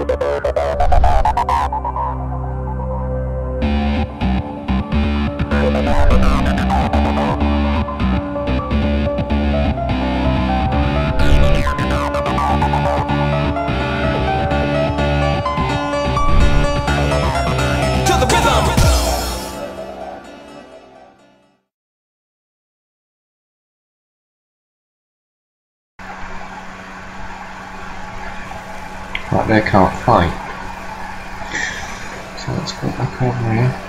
To Right, they can't fight. So let's go back over here.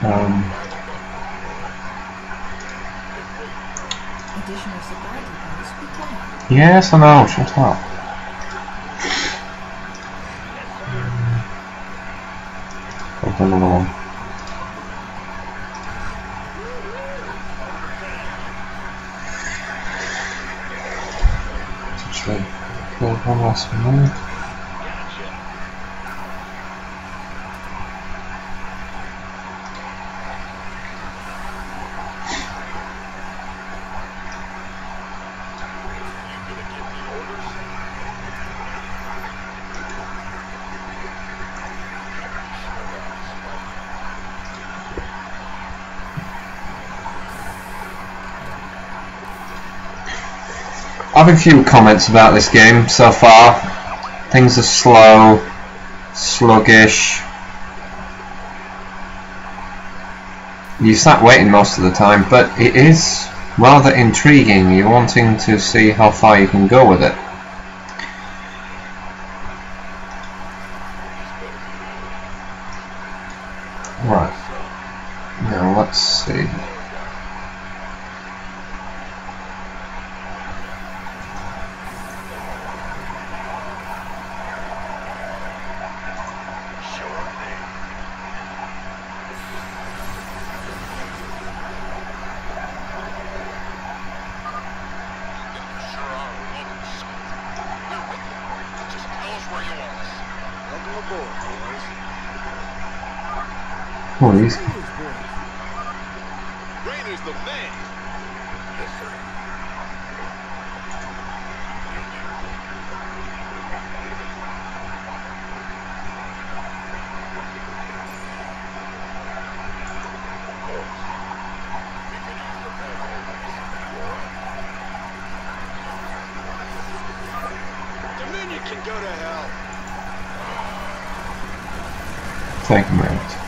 Um, Additional supply depots required. yes, I know, shut up. Open another one. Actually, kill one last. I have a few comments about this game so far. Things are slow, sluggish. You sat waiting most of the time, but it is rather intriguing. You're wanting to see how far you can go with it. Right. Now let's see. Sure are. Welcome, son. We're with you. Just tell us where you want us. Welcome aboard, boys. Please. Raynor's man. Dominion can go to hell. Take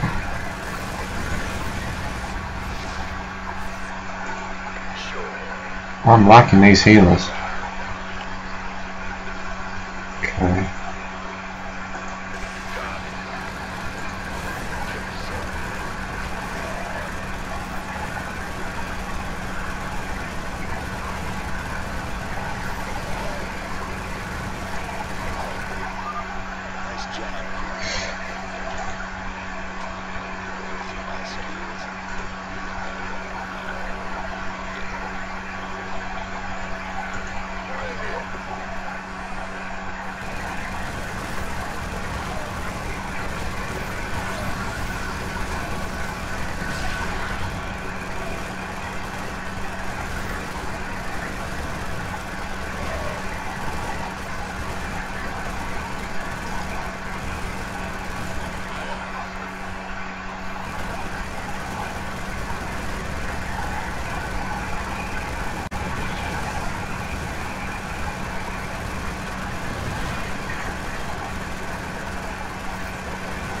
I'm liking these healers.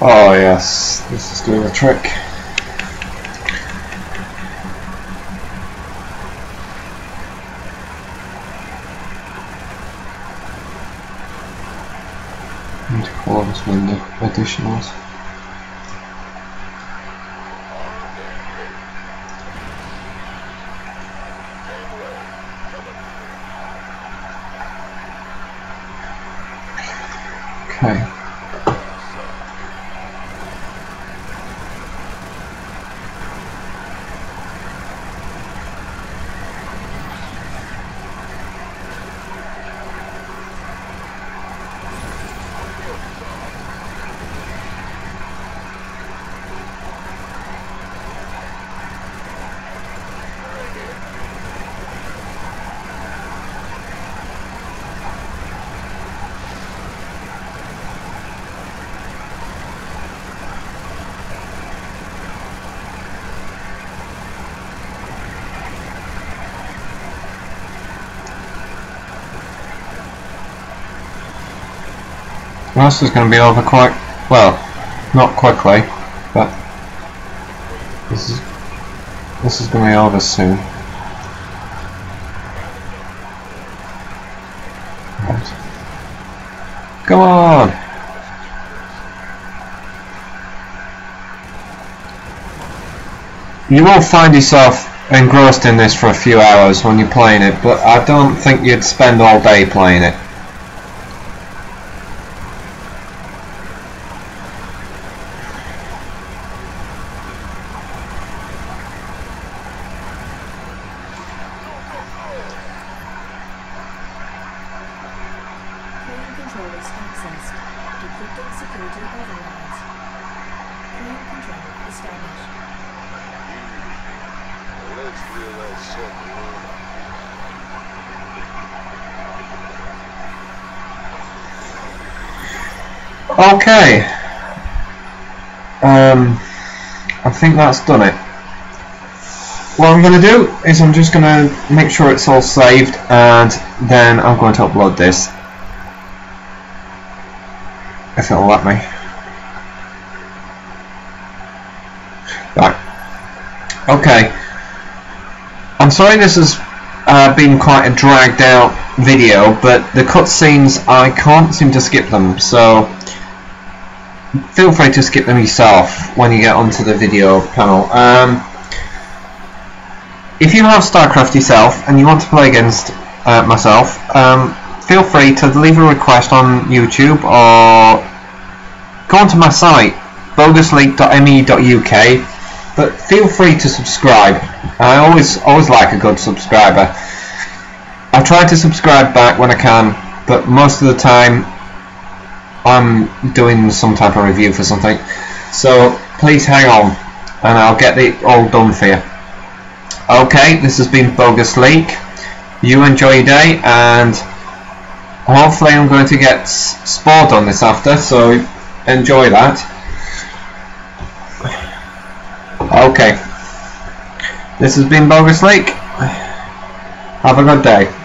Oh yes, this is doing a trick. Need to call this window additionals. Okay. Well, this is going to be over quite well, not quickly, but this is this is going to be over soon. Right. Come on! You will find yourself engrossed in this for a few hours when you're playing it, but I don't think you'd spend all day playing it. Plane controllers accessed. Decrypting security overrides. Plane control established. Let's realize something. Okay. Um, I think that's done it. What I'm going to do is I'm just going to make sure it's all saved and then I'm going to upload this. If it'll let me. Right. Okay. I'm sorry this has uh, been quite a dragged out video, but the cutscenes I can't seem to skip them, so feel free to skip them yourself when you get onto the video panel. Um, if you have StarCraft yourself and you want to play against uh, myself, um, feel free to leave a request on YouTube or go onto my site bogusleek.me.uk but feel free to subscribe. I always always like a good subscriber. I try to subscribe back when I can, but most of the time I'm doing some type of review for something. So please hang on and I'll get it all done for you. Okay, this has been Bogus. You enjoy your day and hopefully I'm going to get sport on this after, so enjoy that. Okay. This has been Bogus Leek. Have a good day.